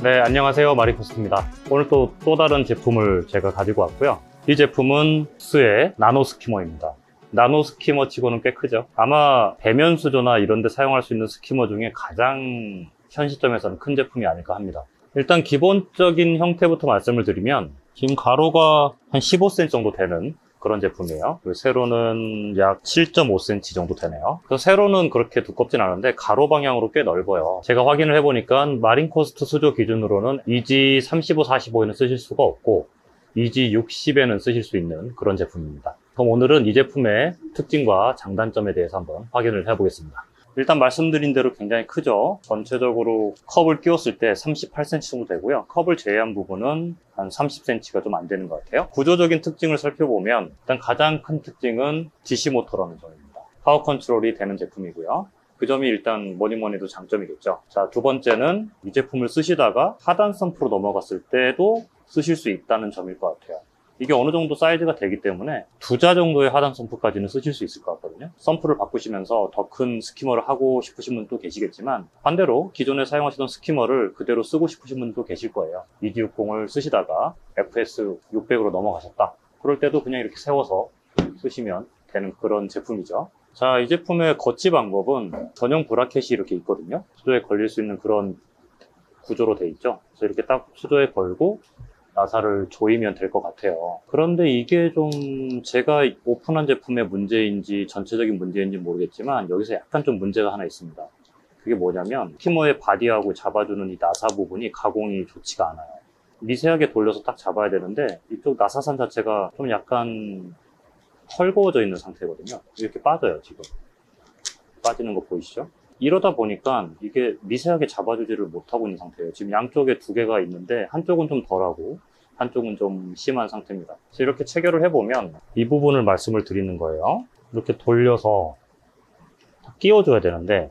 네, 안녕하세요. 마린코스트입니다. 오늘 또, 또 다른 제품을 제가 가지고 왔고요. 이 제품은 ZOOX의 나노 skimmer입니다. 나노 skimmer 치고는 꽤 크죠. 아마 배면 수조나 이런 데 사용할 수 있는 skimmer 중에 가장 현 시점에서는 큰 제품이 아닐까 합니다. 일단 기본적인 형태부터 말씀을 드리면 지금 가로가 한 15cm 정도 되는 그런 제품이에요. 세로는 약 7.5cm 정도 되네요. 그래서 세로는 그렇게 두껍진 않은데 가로 방향으로 꽤 넓어요. 제가 확인을 해보니까 마린 코스트 수조 기준으로는 EG 35, 45에는 쓰실 수가 없고 EG 60에는 쓰실 수 있는 그런 제품입니다. 그럼 오늘은 이 제품의 특징과 장단점에 대해서 한번 확인을 해보겠습니다. 일단 말씀드린 대로 굉장히 크죠. 전체적으로 컵을 끼웠을 때 38cm 정도 되고요. 컵을 제외한 부분은 한 30cm가 좀 안 되는 것 같아요. 구조적인 특징을 살펴보면 일단 가장 큰 특징은 DC 모터라는 점입니다. 파워 컨트롤이 되는 제품이고요. 그 점이 일단 뭐니 뭐니 해도 장점이겠죠. 자, 두 번째는 이 제품을 쓰시다가 하단 펌프로 넘어갔을 때도 쓰실 수 있다는 점일 것 같아요. 이게 어느 정도 사이즈가 되기 때문에 두 자 정도의 하단 펌프까지는 쓰실 수 있을 것 같거든요. 펌프를 바꾸시면서 더 큰 스키머를 하고 싶으신 분도 계시겠지만 반대로 기존에 사용하시던 스키머를 그대로 쓰고 싶으신 분도 계실 거예요. ED60을 쓰시다가 FS 600으로 넘어가셨다. 그럴 때도 그냥 이렇게 세워서 쓰시면 되는 그런 제품이죠. 자, 이 제품의 거치 방법은 전용 브라켓이 이렇게 있거든요. 수조에 걸릴 수 있는 그런 구조로 돼 있죠. 그래서 이렇게 딱 수조에 걸고 나사를 조이면 될 것 같아요. 그런데 이게 좀 제가 오픈한 제품의 문제인지 전체적인 문제인지 모르겠지만 여기서 약간 좀 문제가 하나 있습니다. 그게 뭐냐면 키머의 바디하고 잡아주는 이 나사 부분이 가공이 좋지가 않아요. 미세하게 돌려서 딱 잡아야 되는데 이쪽 나사선 자체가 좀 약간 헐거워져 있는 상태거든요. 이렇게 빠져요, 지금. 빠지는 거 보이시죠? 이러다 보니까 이게 미세하게 잡아주지를 못하고 있는 상태예요. 지금 양쪽에 두 개가 있는데 한쪽은 좀 덜하고 한쪽은 좀 심한 상태입니다. 이렇게 체결을 해보면 이 부분을 말씀을 드리는 거예요. 이렇게 돌려서 끼워줘야 되는데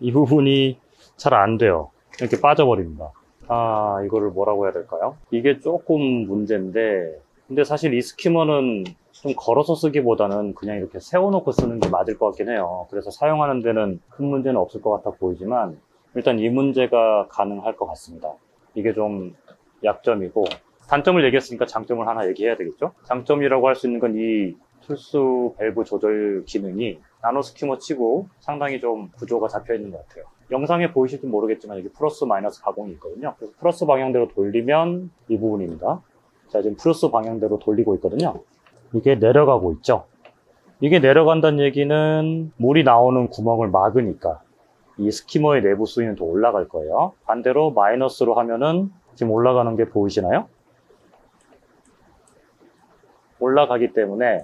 이 부분이 잘 안 돼요. 이렇게 빠져버립니다. 아, 이거를 뭐라고 해야 될까요? 이게 조금 문제인데 근데 사실 이 스키머는 좀 걸어서 쓰기보다는 그냥 이렇게 세워놓고 쓰는 게 맞을 것 같긴 해요. 그래서 사용하는 데는 큰 문제는 없을 것 같아 보이지만 일단 이 문제가 가능할 것 같습니다. 이게 좀 약점이고 단점을 얘기했으니까 장점을 하나 얘기해야 되겠죠? 장점이라고 할 수 있는 건 이 출수 밸브 조절 기능이 나노 skimmer 치고 상당히 좀 구조가 잡혀 있는 것 같아요. 영상에 보이실지 모르겠지만 여기 플러스 마이너스 가공이 있거든요. 그래서 플러스 방향대로 돌리면 이 부분입니다. 자, 지금 플러스 방향대로 돌리고 있거든요. 이게 내려가고 있죠. 이게 내려간다는 얘기는 물이 나오는 구멍을 막으니까 이 스키머의 내부 수위는 더 올라갈 거예요. 반대로 마이너스로 하면은 지금 올라가는 게 보이시나요? 올라가기 때문에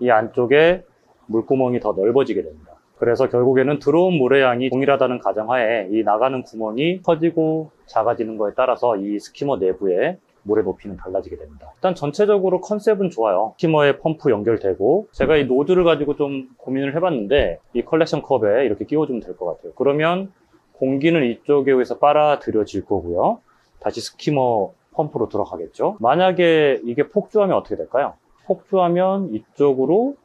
이 안쪽에 물구멍이 더 넓어지게 됩니다. 그래서 결국에는 들어온 물의 양이 동일하다는 가정하에 이 나가는 구멍이 커지고 작아지는 거에 따라서 이 스키머 내부에 물의 높이는 달라지게 됩니다. 일단 전체적으로 컨셉은 좋아요. skimmer에 펌프 연결되고 제가 이 노즐을 가지고 좀 고민을 해봤는데 이 컬렉션 컵에 이렇게 끼워주면 될 것 같아요. 그러면 공기는 이쪽에 의해서 빨아들여질 거고요. 다시 skimmer 펌프로 들어가겠죠. 만약에 이게 폭주하면 어떻게 될까요? 폭주하면 이쪽으로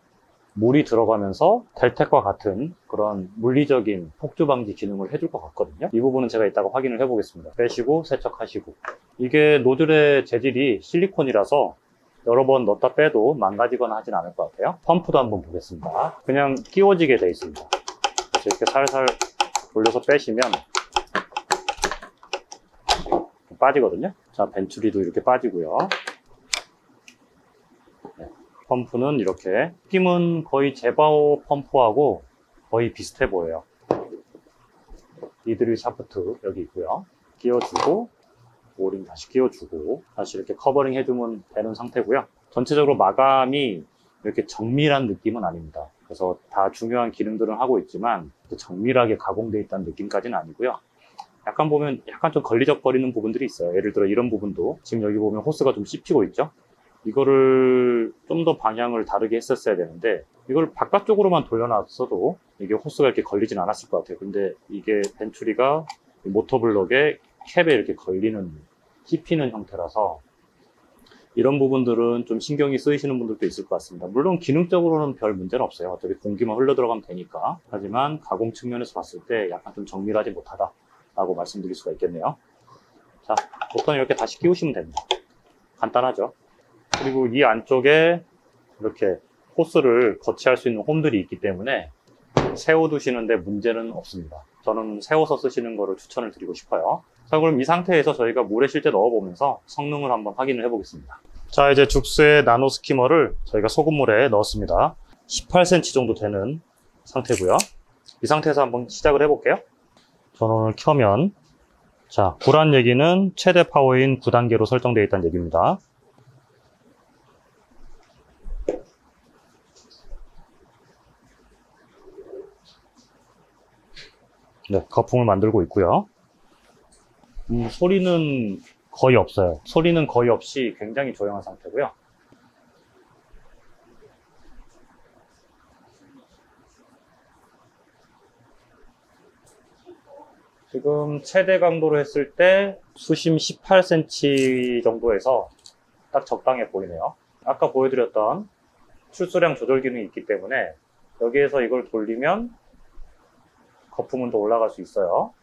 물이 들어가면서 델텍과 같은 그런 물리적인 폭주 방지 기능을 해줄 것 같거든요. 이 부분은 제가 이따가 확인을 해보겠습니다. 빼시고 세척하시고 이게 노즐의 재질이 실리콘이라서 여러 번 넣었다 빼도 망가지거나 하진 않을 것 같아요. 펌프도 한번 보겠습니다. 그냥 끼워지게 돼 있습니다. 이렇게 살살 돌려서 빼시면 빠지거든요. 자, 벤츄리도 이렇게 빠지고요. 펌프는 이렇게 느낌은 거의 제바오 펌프하고 거의 비슷해 보여요. needle wheel 샤프트 여기 있고요. 끼워주고 오링 다시 끼워주고 다시 이렇게 커버링 해주면 되는 상태고요. 전체적으로 마감이 이렇게 정밀한 느낌은 아닙니다. 그래서 다 중요한 기능들은 하고 있지만 정밀하게 가공되어 있다는 느낌까지는 아니고요. 약간 보면 약간 좀 걸리적거리는 부분들이 있어요. 예를 들어 이런 부분도 지금 여기 보면 호스가 좀 씹히고 있죠 이거를 좀 더 방향을 다르게 했었어야 되는데 이걸 바깥쪽으로만 돌려놨어도 이게 호스가 이렇게 걸리진 않았을 것 같아요 근데 이게 벤츄리가 모터블럭에 캡에 이렇게 걸리는 찝히는 형태라서 이런 부분들은 좀 신경이 쓰이시는 분들도 있을 것 같습니다. 물론 기능적으로는 별 문제는 없어요. 어차피 공기만 흘러 들어가면 되니까. 하지만 가공 측면에서 봤을 때 약간 좀 정밀하지 못하다라고 말씀드릴 수가 있겠네요. 자, 보통 이렇게 다시 끼우시면 됩니다. 간단하죠. 그리고 이 안쪽에 이렇게 호스를 거치할 수 있는 홈들이 있기 때문에 세워두시는데 문제는 없습니다. 저는 세워서 쓰시는 거를 추천을 드리고 싶어요. 자, 그럼 이 상태에서 저희가 물에 실제 넣어보면서 성능을 한번 확인을 해보겠습니다. 자, 이제 죽스의 나노 스키머를 저희가 소금물에 넣었습니다. 18cm 정도 되는 상태고요. 이 상태에서 한번 시작을 해볼게요. 전원을 켜면 자, 불안 얘기는 최대 파워인 9단계로 설정되어 있다는 얘기입니다. 네, 거품을 만들고 있고요. 음, 소리는 거의 없어요. 소리는 거의 없이 굉장히 조용한 상태고요. 지금 최대 강도로 했을 때 수심 18cm 정도에서 딱 적당해 보이네요. 아까 보여드렸던 출수량 조절 기능이 있기 때문에 여기에서 이걸 돌리면 거품은 더 올라갈 수 있어요.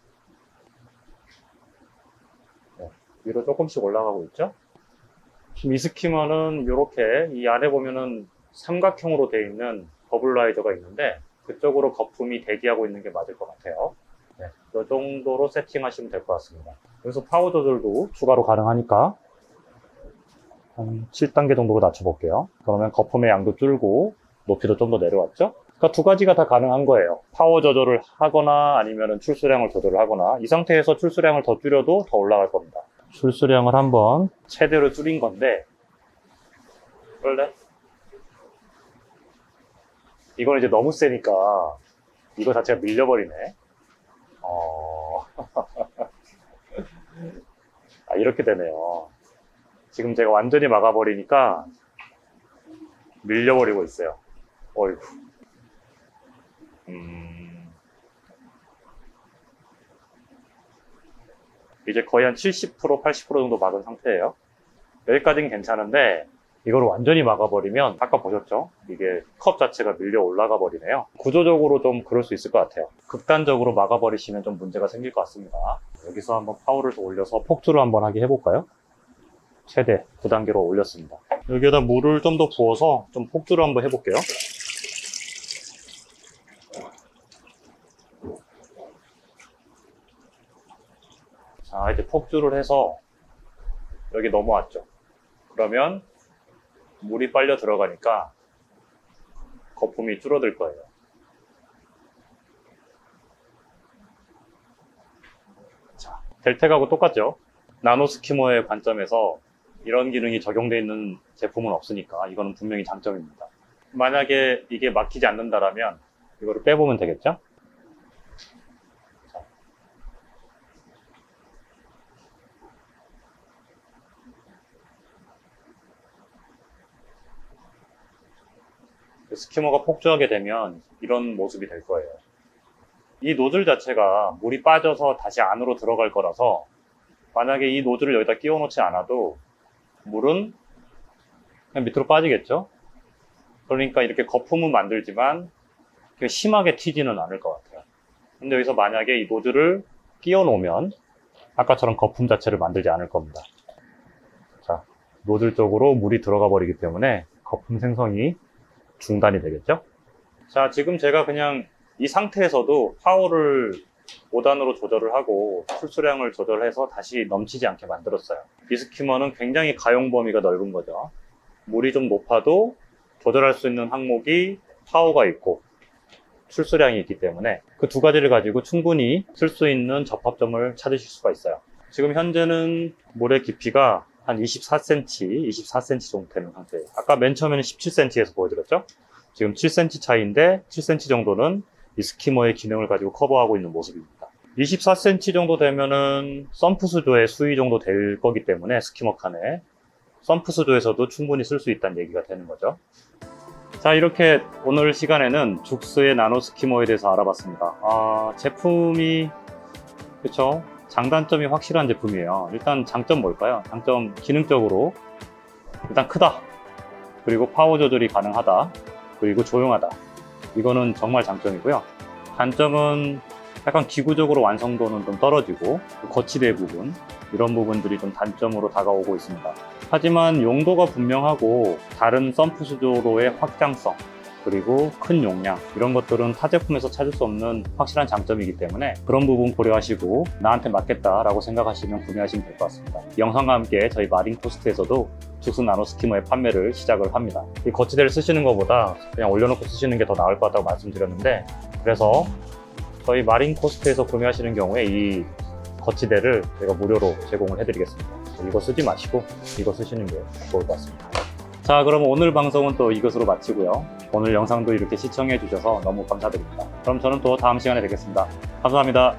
네, 위로 조금씩 올라가고 있죠. 이 스키머는 이렇게 이 안에 보면은 삼각형으로 되어 있는 버블라이저가 있는데 그쪽으로 거품이 대기하고 있는 게 맞을 것 같아요. 네, 이 정도로 세팅하시면 될 것 같습니다. 여기서 조절도 추가로 가능하니까 한 7단계 정도로 낮춰볼게요. 그러면 거품의 양도 줄고 높이도 좀 더 내려왔죠? 그러니까 두 가지가 다 가능한 거예요. 파워 조절을 하거나 아니면 출수량을 조절을 하거나 이 상태에서 출수량을 더 줄여도 더 올라갈 겁니다. 출수량을 한번 최대로 줄인 건데 그럴래? 이건 이제 너무 세니까 이거 자체가 밀려버리네. 어... 아, 이렇게 되네요. 지금 제가 완전히 막아버리니까 밀려버리고 있어요. 어이구. 음... 이제 거의 한 70%, 80% 정도 막은 상태예요. 여기까지는 괜찮은데 이걸 완전히 막아버리면 아까 보셨죠? 이게 컵 자체가 밀려 올라가 버리네요. 구조적으로 좀 그럴 수 있을 것 같아요. 극단적으로 막아버리시면 좀 문제가 생길 것 같습니다. 여기서 한번 파워를 더 올려서 폭주를 한번 하게 해볼까요? 최대 9단계로 올렸습니다. 여기에다 물을 좀 더 부어서 좀 폭주를 한번 해볼게요. 자, 이제 폭주를 해서 여기 넘어왔죠. 그러면 물이 빨려 들어가니까 거품이 줄어들 거예요. 자, 델텍하고 똑같죠? 나노 스키머의 관점에서 이런 기능이 적용되어 있는 제품은 없으니까 이거는 분명히 장점입니다. 만약에 이게 막히지 않는다라면 이거를 빼보면 되겠죠? 스키머가 폭주하게 되면 이런 모습이 될 거예요. 이 노즐 자체가 물이 빠져서 다시 안으로 들어갈 거라서 만약에 이 노즐을 여기다 끼워 놓지 않아도 물은 그냥 밑으로 빠지겠죠? 그러니까 이렇게 거품은 만들지만 심하게 튀지는 않을 것 같아요. 근데 여기서 만약에 이 노즐을 끼워 놓으면 아까처럼 거품 자체를 만들지 않을 겁니다. 자, 노즐 쪽으로 물이 들어가 버리기 때문에 거품 생성이 중단이 되겠죠? 자, 지금 제가 그냥 이 상태에서도 파워를 5단으로 조절을 하고 출수량을 조절해서 다시 넘치지 않게 만들었어요. 이 스키머는 굉장히 가용 범위가 넓은 거죠. 물이 좀 높아도 조절할 수 있는 항목이 파워가 있고 출수량이 있기 때문에 그 두 가지를 가지고 충분히 쓸 수 있는 접합점을 찾으실 수가 있어요. 지금 현재는 물의 깊이가 한 24cm, 24cm 정도 되는 상태예요. 아까 맨 처음에는 17cm에서 보여드렸죠? 지금 7cm 차이인데 7cm 정도는 이 스키머의 기능을 가지고 커버하고 있는 모습입니다. 24cm 정도 되면은 썸프 수조의 수위 정도 될 거기 때문에 스키머 칸에 썸프 수조에서도 충분히 쓸 수 있다는 얘기가 되는 거죠. 자 이렇게 오늘 시간에는 죽스의 나노 스키머에 대해서 알아봤습니다. 아, 제품이 그쵸 장단점이 확실한 제품이에요. 일단 장점 뭘까요? 장점 기능적으로 일단 크다. 그리고 파워 조절이 가능하다. 그리고 조용하다. 이거는 정말 장점이고요. 단점은 약간 기구적으로 완성도는 좀 떨어지고 거치대 부분 이런 부분들이 좀 단점으로 다가오고 있습니다. 하지만 용도가 분명하고 다른 sump 수조로의 확장성 그리고 큰 용량 이런 것들은 타 제품에서 찾을 수 없는 확실한 장점이기 때문에 그런 부분 고려하시고 나한테 맞겠다라고 생각하시면 구매하시면 될 것 같습니다. 이 영상과 함께 저희 마린 코스트에서도 죽순 나노 스키머의 판매를 시작을 합니다. 이 거치대를 쓰시는 것보다 그냥 올려놓고 쓰시는 게 더 나을 것 같다고 말씀드렸는데 그래서 저희 마린 코스트에서 구매하시는 경우에 이 거치대를 제가 무료로 제공을 해드리겠습니다. 이거 쓰지 마시고 이거 쓰시는 게 좋을 것 같습니다. 자, 그럼 오늘 방송은 또 이것으로 마치고요. 오늘 영상도 이렇게 시청해 주셔서 너무 감사드립니다. 그럼 저는 또 다음 시간에 뵙겠습니다. 감사합니다.